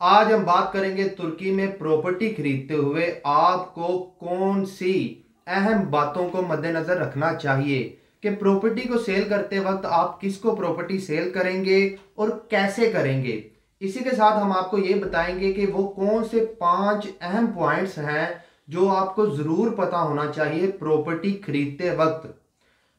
आज हम बात करेंगे तुर्की में प्रॉपर्टी खरीदते हुए आपको कौन सी अहम बातों को मद्देनजर रखना चाहिए? कि प्रॉपर्टी को सेल करते वक्त आप किसको प्रॉपर्टी सेल करेंगे और कैसे करेंगे? इसी के साथ हम आपको ये बताएँगे कि वो कौन से पाँच अहम पॉइंट्स हैं जो आपको ज़रूर पता होना चाहिए प्रॉपर्टी खरीदते वक्त।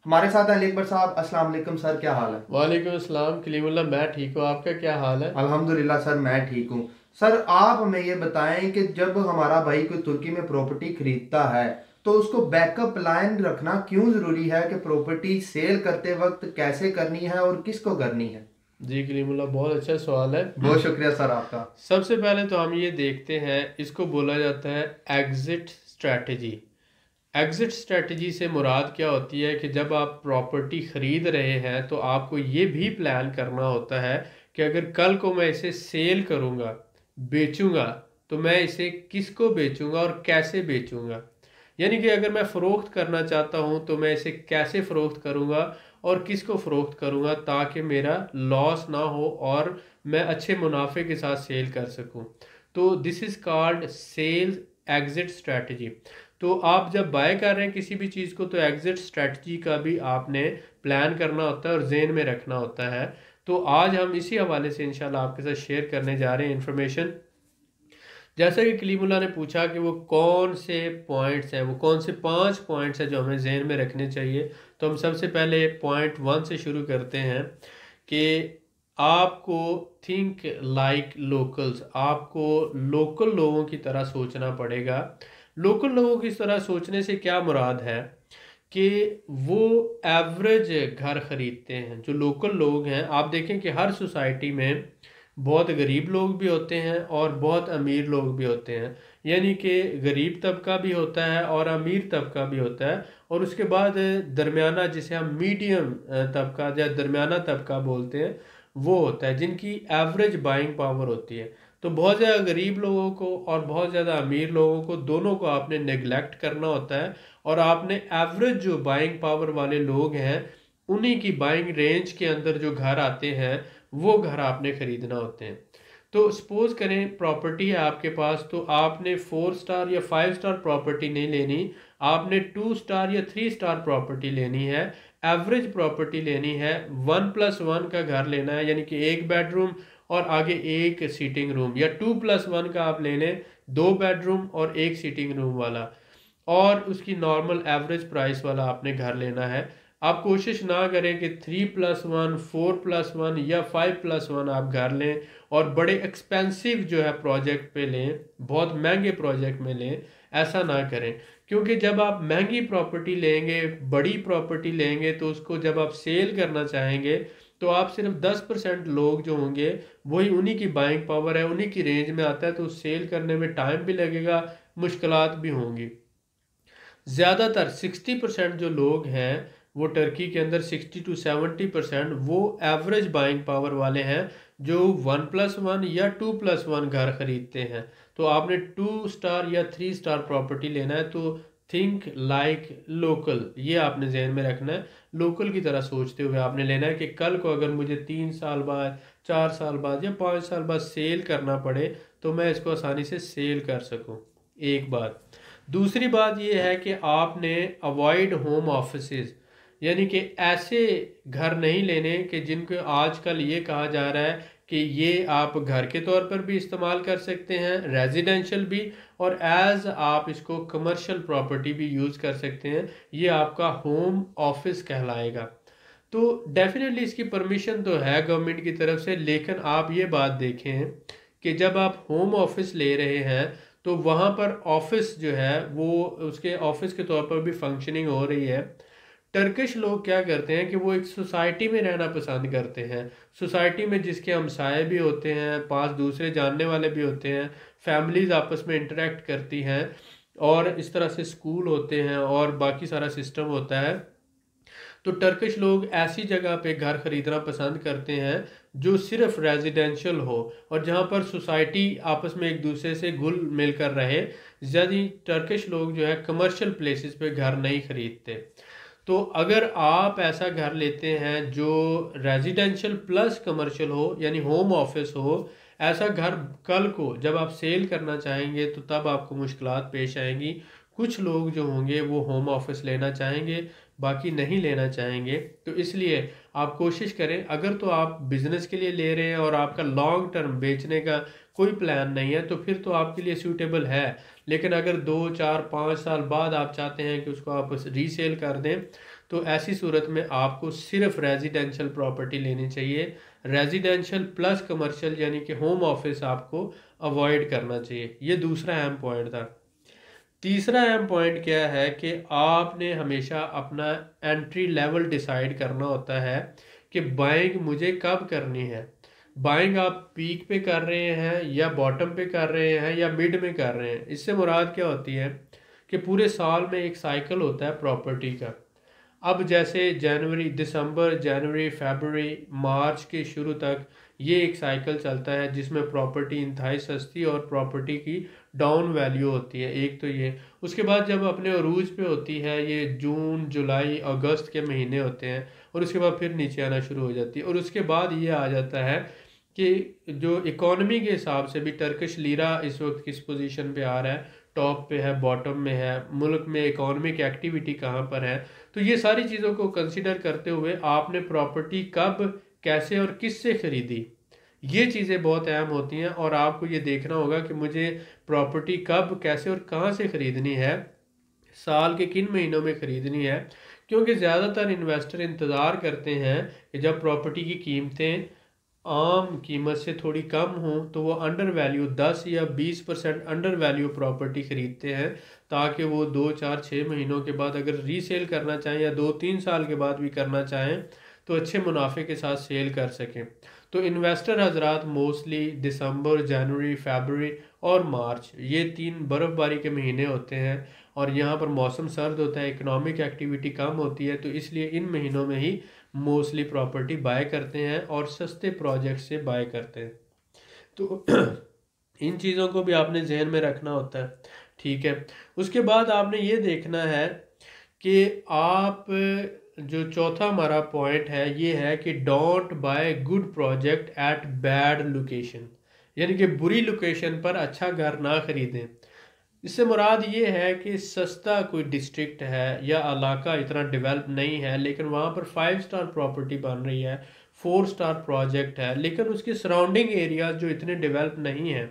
हमारे साथ हैं अकबर साहब अस्सलाम वालेकुम सर क्या हाल है? वालेकुम अस्सलाम कलीमुल्ला मैं ठीक हूँ आपका क्या हाल है? अल्हम्दुलिल्लाह सर मैं ठीक हूँ। सर आप हमें ये बताएँ कि जब हमारा भाई कोई तुर्की में प्रॉपर्टी खरीदता है तो उसको बैकअप प्लान रखना क्यों ज़रूरी है कि प्रॉपर्टी सेल करते वक्त कैसे करनी है और किसको करनी है? जी कलीमुल्ला बहुत अच्छा सवाल है। बहुत शुक्रिया सर आपका। सबसे पहले तो हम ये देखते हैं इसको बोला जाता है एग्जिट स्ट्रैटेजी एग्ज़िट स्ट्रेटजी से मुराद क्या होती है कि जब आप प्रॉपर्टी ख़रीद रहे हैं तो आपको ये भी प्लान करना होता है कि अगर कल को मैं इसे सेल करूँगा बेचूँगा तो मैं इसे किसको बेचूँगा और कैसे बेचूँगा? यानी कि अगर मैं फ़रोख्त करना चाहता हूँ तो मैं इसे कैसे फ़रोख्त करूँगा और किसको फ़रोख्त करूँगा ताकि मेरा लॉस ना हो और मैं अच्छे मुनाफे के साथ सेल कर सकूँ? तो this is called sales exit strategy तो आप जब बाय कर रहे हैं किसी भी चीज़ को तो एग्जिट स्ट्रेटजी का भी आपने प्लान करना होता है और जेन में रखना होता है। तो आज हम इसी हवाले से इंशाल्लाह आपके साथ शेयर करने जा रहे हैं इन्फॉर्मेशन जैसा कि कलीमुल्ला ने पूछा कि वो कौन से पॉइंट्स हैं, वो कौन से पाँच पॉइंट्स हैं जो हमें जहन में रखने चाहिए तो हम सबसे पहले पॉइंट वन से शुरू करते हैं कि आपको थिंक लाइक लोकल्स आपको लोकल लोगों की तरह सोचना पड़ेगा। लोकल लोगों की तरह सोचने से क्या मुराद है? कि वो एवरेज घर ख़रीदते हैं, जो लोकल लोग हैं। आप देखें कि हर सोसाइटी में बहुत गरीब लोग भी होते हैं और बहुत अमीर लोग भी होते हैं। यानी कि गरीब तबका भी होता है और अमीर तबका भी होता है। और उसके बाद दरमियाना, जिसे हम मीडियम तबका या दरमियाना तबका बोलते हैं, वो होता है, जिनकी एवरेज बाइंग पावर होती है। तो बहुत ज़्यादा गरीब लोगों को और बहुत ज़्यादा अमीर लोगों को दोनों को आपने नेग्लेक्ट करना होता है और आपने एवरेज जो बाइंग पावर वाले लोग हैं, उन्हीं की बाइंग रेंज के अंदर जो घर आते हैं, वो घर आपने ख़रीदना होते हैं। तो सपोज़ करें प्रॉपर्टी है आपके पास तो आपने फोर स्टार या फाइव स्टार प्रॉपर्टी नहीं लेनी, आपने टू स्टार या थ्री स्टार प्रॉपर्टी लेनी है एवरेज प्रॉपर्टी लेनी है वन प्लस वन का घर लेना है, यानी कि एक बेडरूम और आगे एक सीटिंग रूम या टू प्लस वन का आप ले लें, दो बेडरूम और एक सीटिंग रूम वाला। और उसकी नॉर्मल एवरेज प्राइस वाला आपने घर लेना है। आप कोशिश ना करें कि three plus one four plus one या फाइव प्लस वन आप घर लें और बड़े एक्सपेंसिव जो है प्रोजेक्ट पे लें, बहुत महँगे प्रोजेक्ट में लें, ऐसा ना करें। क्योंकि जब आप महँगी प्रॉपर्टी लेंगे, बड़ी प्रॉपर्टी लेंगे तो उसको जब आप सेल करना चाहेंगे तो आप सिर्फ़ दस परसेंट लोग जो होंगे, वही उन्हीं की बाइंग पावर है, उन्हीं की रेंज में आता है तो सेल करने में टाइम भी लगेगा मुश्किल भी होंगी। ज़्यादातर सिक्सटी परसेंट जो लोग हैं, वो टर्की के अंदर सिक्सटी टू सेवेंटी परसेंट वो एवरेज बाइंग पावर वाले हैं, जो वन प्लस वन या टू प्लस वन घर खरीदते हैं। तो आपने टू स्टार या थ्री स्टार प्रॉपर्टी लेना है तो थिंक लाइक लोकल ये आपने जहन में रखना है। लोकल की तरह सोचते हुए आपने लेना है कि कल को अगर मुझे तीन साल बाद, चार साल बाद या पाँच साल बाद सेल करना पड़े तो मैं इसको आसानी से सेल कर सकूँ। एक बात। दूसरी बात यह है कि आपने अवॉइड होम ऑफ़िस यानी कि ऐसे घर नहीं लेने कि जिनको आजकल ये कहा जा रहा है कि ये आप घर के तौर पर भी इस्तेमाल कर सकते हैं रेजिडेंशियल भी और एज आप इसको कमर्शियल प्रॉपर्टी भी यूज़ कर सकते हैं, ये आपका होम ऑफ़िस कहलाएगा। तो डेफिनेटली इसकी परमिशन तो है गवर्नमेंट की तरफ़ से, लेकिन आप ये बात देखें कि जब आप होम ऑफ़िस ले रहे हैं तो वहाँ पर ऑफ़िस जो है, वो उसके ऑफ़िस के तौर पर भी फंक्शनिंग हो रही है। टर्किश लोग क्या करते हैं कि वो एक सोसाइटी में रहना पसंद करते हैं। सोसाइटी में जिसके हमसाए भी होते हैं, पास दूसरे जानने वाले भी होते हैं फैमिलीज़ आपस में इंटरेक्ट करती हैं और इस तरह से स्कूल होते हैं और बाकी सारा सिस्टम होता है। तो टर्किश लोग ऐसी जगह पे घर ख़रीदना पसंद करते हैं जो सिर्फ़ रेजिडेंशियल हो और जहाँ पर सोसाइटी आपस में एक दूसरे से घुल मिल कर रहे। ज़्यादा टर्किश लोग जो है कमर्शियल प्लेसेस पे घर नहीं ख़रीदते। तो अगर आप ऐसा घर लेते हैं जो रेजिडेंशियल प्लस कमर्शियल हो, यानी होम ऑफ़िस हो, ऐसा घर कल को जब आप सेल करना चाहेंगे तो तब आपको मुश्किल पेश आएँगी। कुछ लोग जो होंगे, वो होम ऑफ़िस लेना चाहेंगे, बाकी नहीं लेना चाहेंगे। तो इसलिए आप कोशिश करें, अगर तो आप बिज़नेस के लिए ले रहे हैं और आपका लॉन्ग टर्म बेचने का कोई प्लान नहीं है तो फिर तो आपके लिए सूटेबल है। लेकिन अगर दो, चार, पाँच साल बाद आप चाहते हैं कि उसको आप रीसेल कर दें तो ऐसी सूरत में आपको सिर्फ़ रेजिडेंशियल प्रॉपर्टी लेनी चाहिए। रेजिडेंशियल प्लस कमर्शियल यानी कि होम ऑफ़िस आपको अवॉइड करना चाहिए। ये दूसरा अहम पॉइंट था। तीसरा अहम पॉइंट क्या है कि आपने हमेशा अपना एंट्री लेवल डिसाइड करना होता है कि बाइंग मुझे कब करनी है। बाइंग आप पीक पे कर रहे हैं या बॉटम पे कर रहे हैं या मिड में कर रहे हैं, इससे मुराद क्या होती है कि पूरे साल में एक साइकिल होता है प्रॉपर्टी का। अब जैसे जनवरी, दिसंबर, जनवरी, फरवरी, मार्च के शुरू तक ये एक साइकिल चलता है जिसमें प्रॉपर्टी इंतहाई सस्ती और प्रॉपर्टी की डाउन वैल्यू होती है, एक तो ये। उसके बाद जब अपने अरूज पे होती है, ये जून, जुलाई, अगस्त के महीने होते हैं और उसके बाद फिर नीचे आना शुरू हो जाती है और उसके बाद ये आ जाता है कि जो इकोनॉमी के हिसाब से भी टर्किश लीरा इस वक्त किस पोजीशन पे आ रहा है टॉप पे है बॉटम में है, मुल्क में इकोनॉमिक एक्टिविटी कहाँ पर है तो ये सारी चीज़ों को कंसिडर करते हुए आपने प्रॉपर्टी कब, कैसे और किस से ख़रीदी? ये चीज़ें बहुत अहम होती हैं और आपको ये देखना होगा कि मुझे प्रॉपर्टी कब, कैसे और कहाँ से ख़रीदनी है, साल के किन महीनों में ख़रीदनी है, क्योंकि ज़्यादातर इन्वेस्टर इंतज़ार करते हैं कि जब प्रॉपर्टी की कीमतें आम कीमत से थोड़ी कम हो तो वो अंडर वैल्यू दस या बीस परसेंट अंडर वैल्यू प्रॉपर्टी ख़रीदते हैं, ताकि वो दो, चार छः महीनों के बाद अगर रीसेल करना चाहें या दो तीन साल के बाद भी करना चाहें तो अच्छे मुनाफे के साथ सेल कर सकें। तो इन्वेस्टर हजरात मोस्टली दिसंबर जनवरी फरवरी और मार्च, ये तीन बर्फ़बारी के महीने होते हैं और यहाँ पर मौसम सर्द होता है इकोनॉमिक एक्टिविटी कम होती है तो इसलिए इन महीनों में ही मोस्टली प्रॉपर्टी बाय करते हैं और सस्ते प्रोजेक्ट से बाय करते हैं। तो इन चीज़ों को भी आपने जहन में रखना होता है, ठीक है? उसके बाद आपने ये देखना है कि आप जो चौथा हमारा पॉइंट है, ये है कि don't buy good project at bad location यानी कि बुरी लोकेशन पर अच्छा घर ना खरीदें। इससे मुराद ये है कि सस्ता कोई डिस्ट्रिक्ट है या इलाका इतना डेवलप नहीं है, लेकिन वहाँ पर फाइव स्टार प्रॉपर्टी बन रही है फोर स्टार प्रोजेक्ट है, लेकिन उसके सराउंडिंग एरिया जो इतने डेवलप नहीं हैं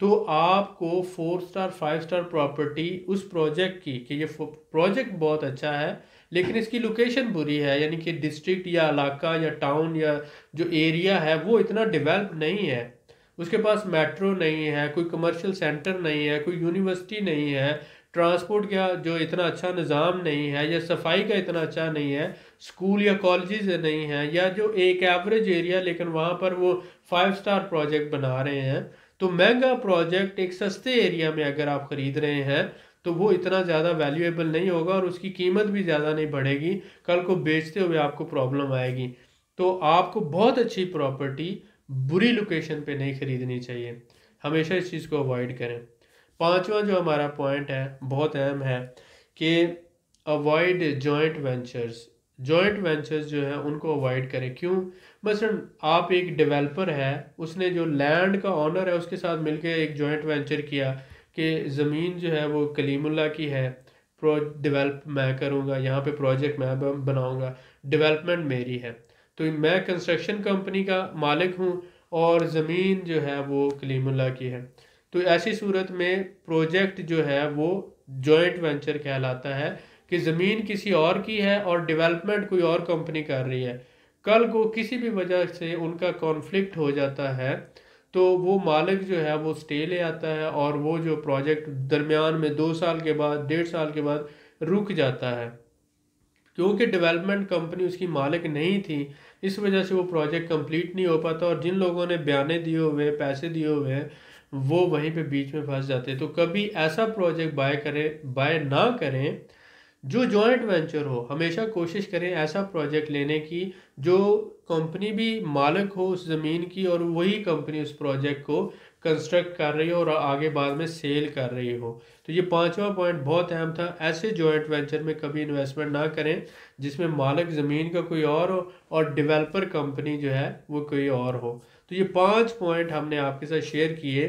तो आपको four star five star property उस प्रोजेक्ट की, कि ये प्रोजेक्ट बहुत अच्छा है, लेकिन इसकी लोकेशन बुरी है, यानी कि डिस्ट्रिक्ट या इलाका या टाउन या जो एरिया है, वो इतना डेवलप नहीं है। उसके पास मेट्रो नहीं है, कोई कमर्शियल सेंटर नहीं है, कोई यूनिवर्सिटी नहीं है ट्रांसपोर्ट का जो इतना अच्छा निज़ाम नहीं है या सफ़ाई का इतना अच्छा नहीं है स्कूल या कॉलेजेस नहीं है, या जो एक एवरेज एरिया लेकिन वहाँ पर वो फाइव स्टार प्रोजेक्ट बना रहे हैं तो महँगा प्रोजेक्ट एक सस्ते एरिया में अगर आप ख़रीद रहे हैं तो वो इतना ज़्यादा वैल्यूएबल नहीं होगा और उसकी कीमत भी ज़्यादा नहीं बढ़ेगी। कल को बेचते हुए आपको प्रॉब्लम आएगी। तो आपको बहुत अच्छी प्रॉपर्टी बुरी लोकेशन पे नहीं ख़रीदनी चाहिए। हमेशा इस चीज़ को अवॉइड करें। पांचवा जो हमारा पॉइंट है, बहुत अहम है कि avoid joint ventures joint ventures जो है, उनको अवॉइड करें। क्यों? मसलन आप एक डेवलपर है, उसने जो लैंड का ऑनर है, उसके साथ मिलकर एक जॉइंट वेंचर किया कि ज़मीन जो है, वो कलीमुल्ला की है। प्रो डेवलप मैं करूँगा, यहाँ पे प्रोजेक्ट मैं बनाऊँगा। डेवलपमेंट मेरी है। तो मैं कंस्ट्रक्शन कंपनी का मालिक हूँ और ज़मीन जो है वो कलीमुल्ला की है। तो ऐसी सूरत में प्रोजेक्ट जो है वो जॉइंट वेंचर कहलाता है कि ज़मीन किसी और की है और डेवलपमेंट कोई और कंपनी कर रही है। कल को किसी भी वजह से उनका कॉन्फ्लिक्ट हो जाता है तो वो मालिक जो है वो स्टे ले आता है और वो जो प्रोजेक्ट दरमियान में दो साल के बाद, डेढ़ साल के बाद रुक जाता है। क्योंकि डेवलपमेंट कंपनी उसकी मालिक नहीं थी, इस वजह से वो प्रोजेक्ट कंप्लीट नहीं हो पाता और जिन लोगों ने बयाने दिए हुए, पैसे दिए हुए हैं वो वहीं पे बीच में फंस जाते हैं। तो कभी ऐसा प्रोजेक्ट बाय करें बाय ना करें, जो जॉइंट वेंचर हो, हमेशा कोशिश करें ऐसा प्रोजेक्ट लेने की, जो कंपनी भी मालिक हो उस ज़मीन की और वही कंपनी उस प्रोजेक्ट को कंस्ट्रक्ट कर रही हो और आगे बाद में सेल कर रही हो। तो ये पांचवा पॉइंट बहुत अहम था। ऐसे जॉइंट वेंचर में कभी इन्वेस्टमेंट ना करें, जिसमें मालिक ज़मीन का कोई और हो और डेवलपर कंपनी जो है, वो कोई और हो। तो ये पाँच पॉइंट हमने आपके साथ शेयर किए।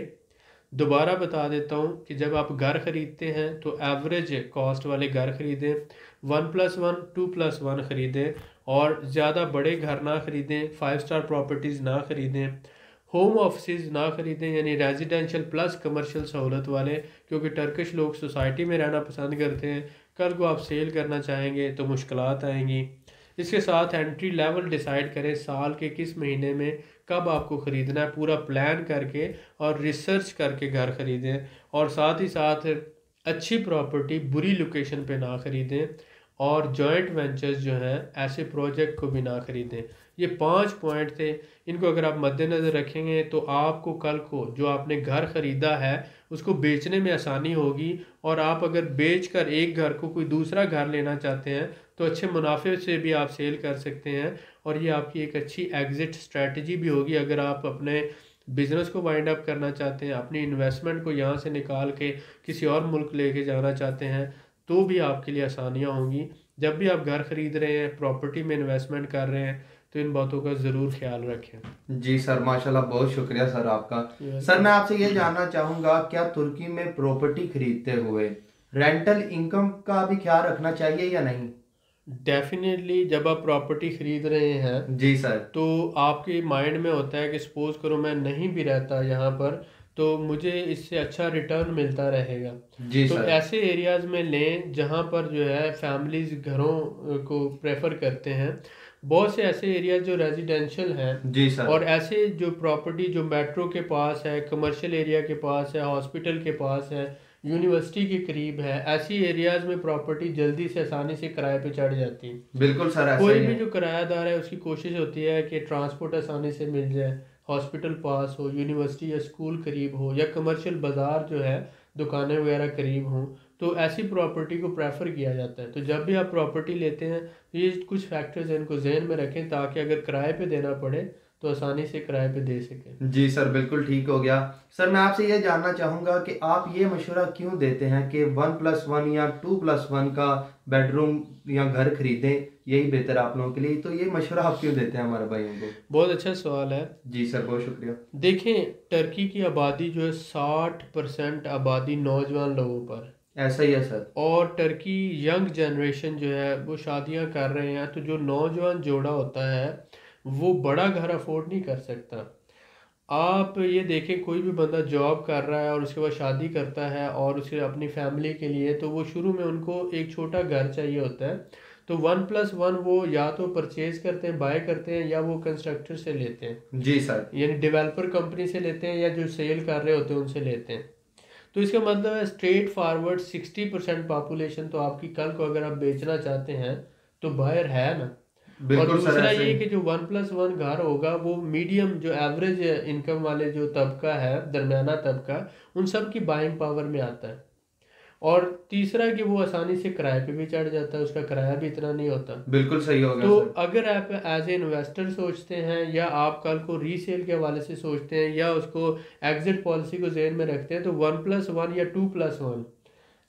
दोबारा बता देता हूँ कि जब आप घर ख़रीदते हैं तो एवरेज कॉस्ट वाले घर ख़रीदें one plus one two plus one ख़रीदें और ज़्यादा बड़े घर ना ख़रीदें फाइव स्टार प्रॉपर्टीज़ ना ख़रीदें। होम ऑफ़िस ना ख़रीदें यानी रेजिडेंशियल प्लस कमर्शियल सहूलत वाले, क्योंकि टर्किश लोग सोसाइटी में रहना पसंद करते हैं। कल को आप सेल करना चाहेंगे तो मुश्किल आएँगी। इसके साथ एंट्री लेवल डिसाइड करें साल के किस महीने में कब आपको ख़रीदना है। पूरा प्लान करके और रिसर्च करके घर ख़रीदें और साथ ही साथ अच्छी प्रॉपर्टी बुरी लोकेशन पे ना ख़रीदें और जॉइंट वेंचर्स जो हैं, ऐसे प्रोजेक्ट को भी ना ख़रीदें। ये पाँच पॉइंट थे। इनको अगर आप मद्देनज़र रखेंगे तो आपको कल को जो आपने घर ख़रीदा है, उसको बेचने में आसानी होगी और आप अगर बेच कर एक घर को कोई दूसरा घर लेना चाहते हैं तो अच्छे मुनाफे से भी आप सेल कर सकते हैं और ये आपकी एक अच्छी एग्ज़िट स्ट्रैटेजी भी होगी। अगर आप अपने बिज़नेस को वाइंड अप करना चाहते हैं, अपनी इन्वेस्टमेंट को यहाँ से निकाल के किसी और मुल्क लेके जाना चाहते हैं तो भी आपके लिए आसानियाँ होंगी। जब भी आप घर ख़रीद रहे हैं प्रॉपर्टी में इन्वेस्टमेंट कर रहे हैं तो इन बातों का ज़रूर ख्याल रखें। जी सर माशाल्लाह बहुत शुक्रिया सर आपका। सर। मैं आपसे ये जानना चाहूँगा क्या तुर्की में प्रॉपर्टी खरीदते हुए रेंटल इनकम का भी ख्याल रखना चाहिए या नहीं? डेफिनेटली जब आप प्रॉपर्टी खरीद रहे हैं जी सर। तो आपके माइंड में होता है कि सपोज़ करो मैं नहीं भी रहता यहाँ पर तो मुझे इससे अच्छा रिटर्न मिलता रहेगा। जी तो सर। ऐसे एरियाज़ में लें जहाँ पर जो है फैमिलीज़ घरों को प्रेफर करते हैं। बहुत से ऐसे एरिया जो रेजिडेंशियल हैं जी सर। और ऐसे जो प्रॉपर्टी जो मेट्रो के पास है कमर्शियल एरिया के पास है हॉस्पिटल के पास है यूनिवर्सिटी के करीब है ऐसी एरियाज़ में प्रॉपर्टी जल्दी से आसानी से किराए पे चढ़ जाती है। बिल्कुल सर ऐसा कोई भी जो किरायादार है उसकी कोशिश होती है कि ट्रांसपोर्ट आसानी से मिल जाए हॉस्पिटल पास हो यूनिवर्सिटी या स्कूल करीब हो या कमर्शियल बाज़ार जो है दुकानें वगैरह करीब हों तो ऐसी प्रॉपर्टी को प्रेफर किया जाता है। तो जब भी आप प्रॉपर्टी लेते हैं तो ये कुछ फैक्टर्स हैं इनको जहन में रखें ताकि अगर किराए पे देना पड़े तो आसानी से किराए पे दे सकें। जी सर बिल्कुल ठीक हो गया। सर मैं आपसे ये जानना चाहूँगा कि आप ये मशवरा क्यों देते हैं कि वन प्लस वन या टू प्लस वन का बेडरूम या घर खरीदें? यही बेहतर आप लोगों के लिए। तो ये मशवरा आप क्यों देते हैं हमारे भाइयों को? बहुत अच्छा सवाल है। जी सर बहुत शुक्रिया। देखें टर्की की आबादी जो है साठ परसेंट आबादी नौजवान लोगों पर ऐसा ही है सर। और टर्की यंग जनरेशन जो है वो शादियाँ कर रहे हैं तो जो नौजवान जोड़ा होता है वो बड़ा घर अफोर्ड नहीं कर सकता। आप ये देखें कोई भी बंदा जॉब कर रहा है और उसके बाद शादी करता है और उसे अपनी फैमिली के लिए तो वो शुरू में उनको एक छोटा घर चाहिए होता है। तो वन प्लस वन वो या तो परचेज करते हैं बाय करते हैं या वो कंस्ट्रक्टर से लेते हैं। जी सर। यानी डेवलपर कंपनी से लेते हैं या जो सेल कर रहे होते हैं उनसे लेते हैं। तो इसका मतलब है straightforward sixty percent population तो आपकी कल को अगर आप बेचना चाहते हैं तो बायर है ना। और दूसरा ये कि जो वन प्लस वन घर होगा वो मीडियम जो एवरेज इनकम वाले जो तबका है दरमियाना तबका उन सब की बाइंग पावर में आता है। और तीसरा कि वो आसानी से किराए पे भी चढ़ जाता है उसका किराया भी इतना नहीं होता। बिल्कुल सही हो गया तो अगर आप एज ए इन्वेस्टर सोचते हैं या आप कल को रीसेल के हवाले से सोचते हैं या उसको एग्जिट पॉलिसी को जहन में रखते हैं तो वन प्लस वन या टू प्लस वन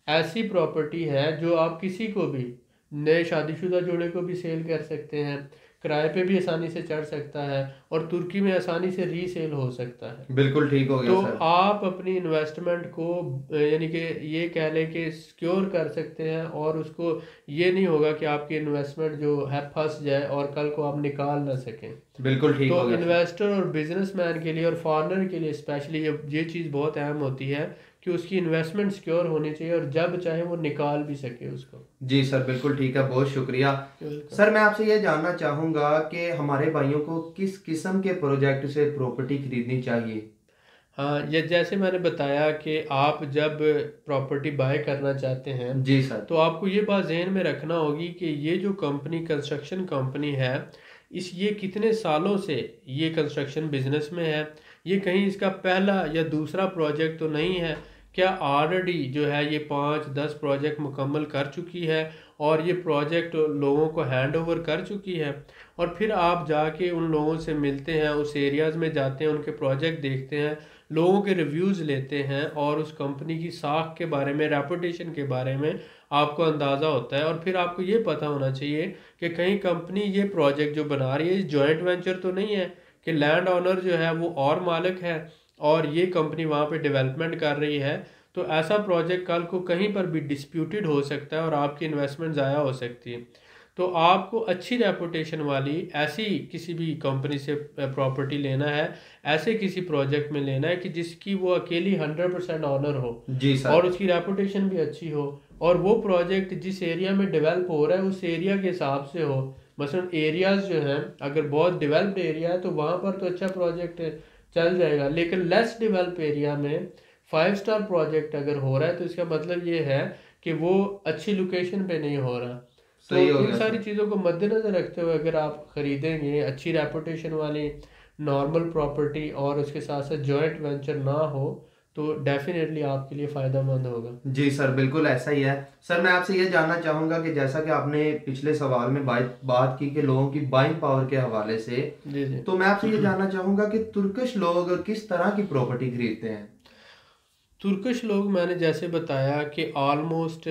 ऐसी प्रॉपर्टी है जो आप किसी को भी नए शादीशुदा जोड़े को भी सेल कर सकते हैं। किराए पे भी आसानी से चढ़ सकता है और तुर्की में आसानी से रीसेल हो सकता है। बिल्कुल ठीक हो गया तो सर। आप अपनी इन्वेस्टमेंट को यानी कि ये कह लें कि सिक्योर कर सकते हैं और उसको ये नहीं होगा कि आपकी इन्वेस्टमेंट जो है फंस जाए और कल को आप निकाल ना सकें। बिल्कुल ठीक हो तो इन्वेस्टर और बिजनेसमैन के लिए और फॉरनर के लिए स्पेशली ये ये चीज़ बहुत अहम होती है कि उसकी इन्वेस्टमेंट सिक्योर होनी चाहिए और जब चाहे वो निकाल भी सके उसको। जी सर बिल्कुल ठीक है बहुत शुक्रिया। सर मैं आपसे ये जानना चाहूँगा कि हमारे भाइयों को किस किस्म के प्रोजेक्ट से प्रॉपर्टी खरीदनी चाहिए? हाँ ये जैसे मैंने बताया कि आप जब प्रॉपर्टी बाय करना चाहते हैं जी सर। तो आपको ये बात जहन में रखना होगी कि ये जो कंपनी कंस्ट्रक्शन कंपनी है इस ये कितने सालों से ये कंस्ट्रक्शन बिज़नेस में है ये कहीं इसका पहला या दूसरा प्रोजेक्ट तो नहीं है। क्या ऑलरेडी जो है ये पाँच, दस प्रोजेक्ट मुकम्मल कर चुकी है और ये प्रोजेक्ट लोगों को हैंड ओवर कर चुकी है? और फिर आप जाके उन लोगों से मिलते हैं, उस एरियाज़ में जाते हैं, उनके प्रोजेक्ट देखते हैं, लोगों के रिव्यूज़ लेते हैं और उस कंपनी की साख के बारे में रेपुटेशन के बारे में आपको अंदाज़ा होता है। और फिर आपको ये पता होना चाहिए कि कहीं कंपनी ये प्रोजेक्ट जो बना रही है जॉइंट वेंचर तो नहीं है। कि लैंड ऑनर जो है वो और मालिक है और ये कंपनी वहाँ पे डेवलपमेंट कर रही है तो ऐसा प्रोजेक्ट कल को कहीं पर भी डिस्प्यूटेड हो सकता है और आपकी इन्वेस्टमेंट ज़ाया हो सकती है। तो आपको अच्छी रेपुटेशन वाली ऐसी किसी भी कंपनी से प्रॉपर्टी लेना है ऐसे किसी प्रोजेक्ट में लेना है कि जिसकी वो अकेली हंड्रेड परसेंट ऑनर हो जी सर। और उसकी रेपुटेशन भी अच्छी हो और वो प्रोजेक्ट जिस एरिया में डेवलप हो रहा है उस एरिया के हिसाब से हो मसलन एरियाज़ जो हैं अगर बहुत डेवलप्ड एरिया है तो वहाँ पर तो अच्छा प्रोजेक्ट चल जाएगा। लेकिन लेस डेवलप एरिया में फाइव स्टार प्रोजेक्ट अगर हो रहा है तो इसका मतलब ये है कि वो अच्छी लोकेशन पे नहीं हो रहा। तो इन सारी चीज़ों को मद्देनज़र रखते हुए अगर आप ख़रीदेंगे अच्छी रेपुटेशन वाली नॉर्मल प्रॉपर्टी और उसके साथ साथ जॉइंट वेंचर ना हो तो डेफिनेटली आपके लिए फ़ायदा मंद होगा। जी सर बिल्कुल ऐसा ही है। सर मैं आपसे ये जानना चाहूँगा कि जैसा कि आपने पिछले सवाल में बात की कि लोगों की बाइंग पावर के हवाले से जी जी। तो मैं आपसे ये जानना चाहूँगा कि तुर्कश लोग किस तरह की प्रॉपर्टी खरीदते हैं? तुर्कश लोग मैंने जैसे बताया कि almost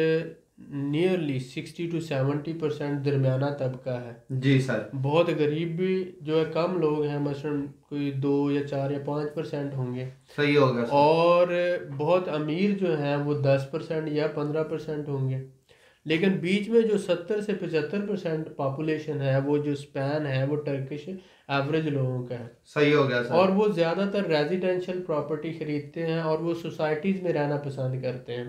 nearly sixty to seventy percent दरमियाना तबका है। जी सर। बहुत गरीब भी जो है कम लोग हैं मसलन कोई दो या चार या पाँच परसेंट होंगे। सही होगा और बहुत अमीर जो हैं वो दस परसेंट या पंद्रह परसेंट होंगे। लेकिन बीच में जो सत्तर से पचहत्तर परसेंट पॉपुलेशन है वो जो स्पैन है वो टर्किश एवरेज लोगों का है। सही हो गया सर। और वो ज़्यादातर रेजिडेंशियल प्रॉपर्टी ख़रीदते हैं और वो सोसाइटीज़ में रहना पसंद करते हैं।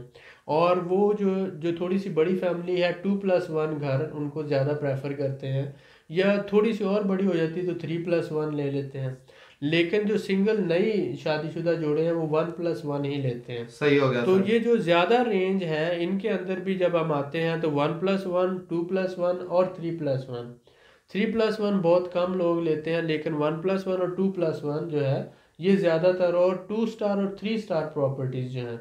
और वो जो जो थोड़ी सी बड़ी फैमिली है टू प्लस वन घर उनको ज़्यादा प्रेफर करते हैं। या थोड़ी सी और बड़ी हो जाती है तो थ्री प्लस वन ले लेते हैं। लेकिन जो सिंगल नई शादीशुदा जोड़े हैं वो वन प्लस वन ही लेते हैं। सही हो गया तो ये जो ज़्यादा रेंज है इनके अंदर भी जब हम आते हैं तो one plus one two plus one और three plus one three plus one बहुत कम लोग लेते हैं लेकिन वन प्लस वन और टू प्लस वन जो है ये ज़्यादातर और टू स्टार और थ्री स्टार प्रॉपर्टीज़ जो हैं।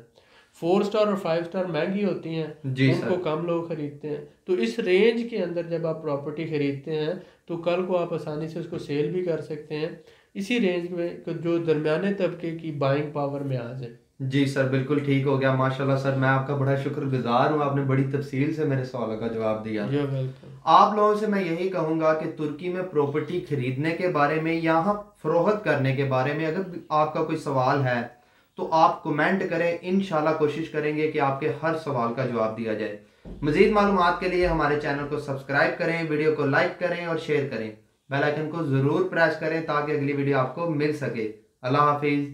फोर स्टार और फाइव स्टार महँगी होती हैं जी उनको कम लोग खरीदते हैं। तो इस रेंज के अंदर जब आप प्रॉपर्टी खरीदते हैं तो कल को आप आसानी से उसको सेल भी कर सकते हैं। इसी रेंज में जो दरमियाने तबके की बाइंग पावर में आ जाए। जी सर बिल्कुल ठीक हो गया। माशाल्लाह सर मैं आपका बड़ा शुक्रगुजार हूँ। आपने बड़ी तफसील से मेरे सवालों का जवाब दिया। आप लोगों से मैं यही कहूँगा कि तुर्की में प्रॉपर्टी खरीदने के बारे में यहाँ फरोहत करने के बारे में अगर आपका कोई सवाल है तो आप कमेंट करें इन कोशिश करेंगे कि आपके हर सवाल का जवाब दिया जाए। मजीद मालूम के लिए हमारे चैनल को सब्सक्राइब करें, वीडियो को लाइक करें और शेयर करें। बेलाइकन को ज़रूर प्रेस करें ताकि अगली वीडियो आपको मिल सके। अल्लाह हाफिज़।